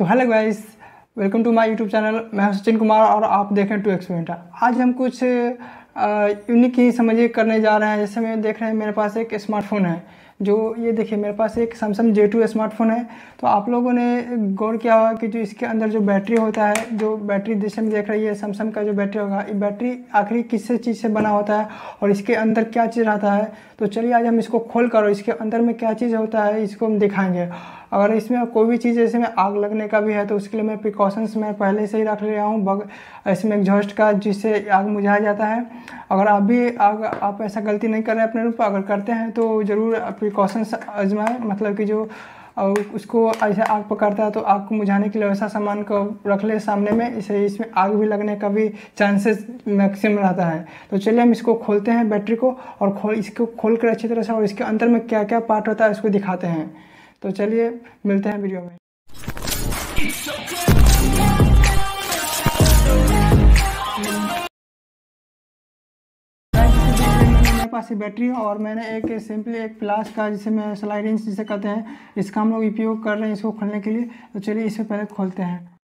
तो hello guys, welcome to my YouTube channel. मैं हूँ सचिन कुमार और आप देख रहे हैं टू एक्सपेंटा आज हम कुछ यूनिक ही समझिए करने जा रहे हैं। जैसे मैं देख रहे हैं, मेरे पास एक स्मार्टफ़ोन है। जो ये देखिए, मेरे पास एक सैमसंग जे टू स्मार्टफ़ोन है। तो आप लोगों ने गौर किया होगा कि जो इसके अंदर जो बैटरी होता है, जो बैटरी जैसे में देख रही है सैमसंग का जो बैटरी होगा, ये बैटरी आखिरी किस चीज़ से बना होता है और इसके अंदर क्या चीज़ रहता है। तो चलिए, आज हम इसको खोल कर इसके अंदर में क्या चीज़ होता है, इसको हम दिखाएँगे। अगर इसमें कोई भी चीज़, जैसे में आग लगने का भी है तो उसके लिए मैं प्रिकॉशंस मैं पहले से ही रख रहा हूँ। बग, इसमें एग्जॉस्ट का जिससे आग मुझाया जाता है। अगर आप भी आग, आप ऐसा गलती नहीं कर रहे अपने रूप अगर करते हैं तो ज़रूर प्रिकॉशंस आजमाएँ मतलब कि जो और उसको ऐसे आग पकड़ता है तो आग को मुझाने के लिए वैसा सामान को रख ले सामने में, इसे इसमें आग भी लगने का भी चांसेस मैक्सिमम रहता है। तो चलिए हम इसको खोलते हैं बैटरी को और खोल, इसको खोल कर अच्छी तरह से और इसके अंदर में क्या क्या पार्ट होता है उसको दिखाते हैं। तो चलिए मिलते हैं वीडियो में। पास बैटरी है और मैंने एक सिंपली एक प्लास का, जिसे मैं स्लाइडिंग जिसे कहते हैं, इसका हम लोग उपयोग कर रहे हैं इसको खोलने के लिए। तो चलिए इसे पहले खोलते हैं।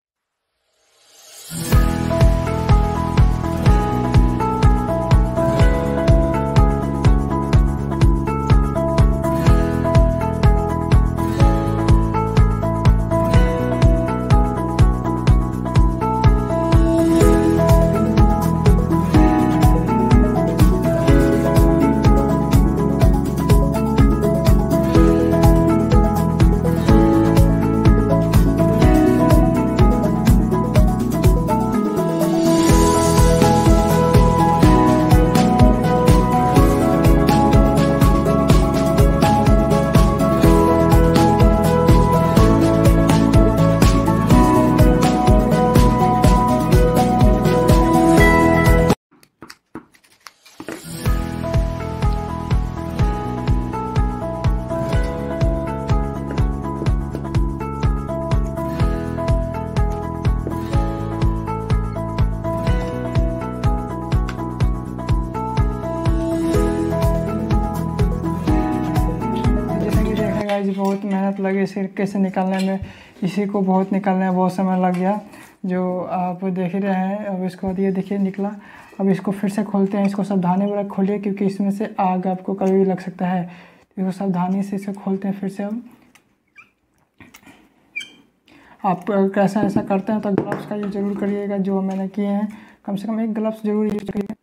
मेहनत लगी इसे कैसे निकालने में, इसी को बहुत निकालने में बहुत समय लग गया, जो आप देख ही रहे हैं। अब इसको ये देखिए, निकला। अब इसको फिर से खोलते हैं, इसको सावधानी वाला खोलिए, क्योंकि इसमें से आग आपको कभी भी लग सकता है। इसको सावधानी से इसे खोलते हैं फिर से हम। आप कैसा ऐसा करते हैं तो ग्लव्स का ये ज़रूर करिएगा, जो मैंने किए हैं। कम से कम एक ग्लव्स ज़रूर यूज़ करिए।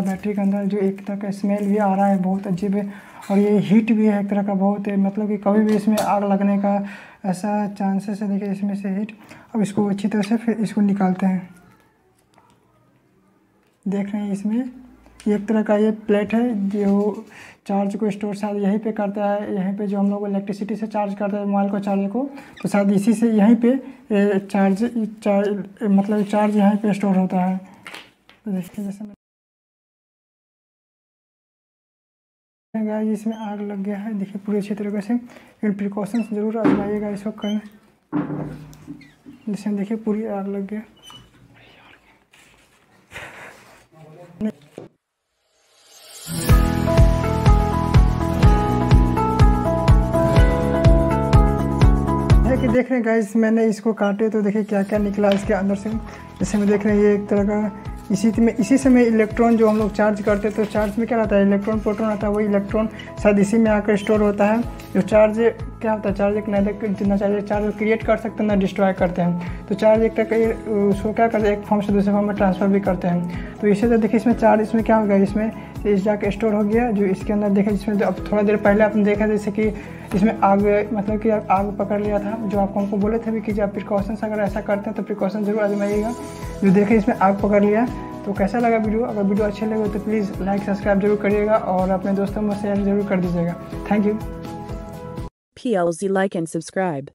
होता है बैटरी के अंदर जो एक तरह का स्मेल भी आ रहा है, बहुत अजीब है। और ये हीट भी है एक तरह का बहुत है मतलब कि कभी भी इसमें आग लगने का ऐसा चांसेस है, देखिए इसमें से हीट अब इसको अच्छी तरह से फिर इसको निकालते हैं। देख रहे हैं इसमें एक तरह का ये प्लेट है, जो चार्ज को स्टोर शायद यहीं पे करता है, यहीं पे जो हम लोग इलेक्ट्रिसिटी से चार्ज करते हैं मोबाइल को चार्ज को तो शायद इसी से यहीं पे चार्ज चार्ज मतलब चार्ज यहीं पे स्टोर होता है। तो देखिए जैसे गाइस, इसमें आग लग गया है। देखिए, पूरी अच्छी तरीके से लेकिन प्रिकॉशंस ज़रूर आजमाइएगा इस वक्त। करने जिसमें देखिए, पूरी आग लग गया। देख रहे हैं गाइस, मैंने इसको काटे तो देखिए क्या क्या निकला इसके अंदर से। जैसे में देख रहे हैं, ये एक तरह का इसी में इसी समय इलेक्ट्रॉन जो हम लोग चार्ज करते हैं तो चार्ज में क्या रहता है? इलेक्ट्रॉन प्रोटॉन रहता है, वही इलेक्ट्रॉन शायद इसी में आकर स्टोर होता है। जो चार्ज क्या होता है चार्ज एक ना देख जितना चार्ज चार्ज क्रिएट कर सकते हैं, ना डिस्ट्रॉय करते हैं। तो चार्ज एक उसको क्या करते हैं, एक फॉर्म से दूसरे फॉर्म में ट्रांसफ़र भी करते हैं। तो इसे तो देखिए, इसमें चार्ज इसमें क्या होगा इसमें इस जाके स्टोर हो गया, जो इसके अंदर देखे जिसमें अब थोड़ा देर पहले आपने देखा, जैसे कि इसमें आग मतलब कि आग पकड़ लिया था, जो आपको हमको बोले थे भी कि जब प्रिकॉशंस अगर ऐसा करते हैं तो प्रिकॉशन ज़रूर आजमाइएगा जो देखे इसमें आग पकड़ लिया। तो कैसा लगा वीडियो? अगर वीडियो अच्छे लगे तो प्लीज़ लाइक सब्सक्राइब ज़रूर करिएगा और अपने दोस्तों में शेयर ज़रूर कर दीजिएगा। Thank you PLZ like and subscribe.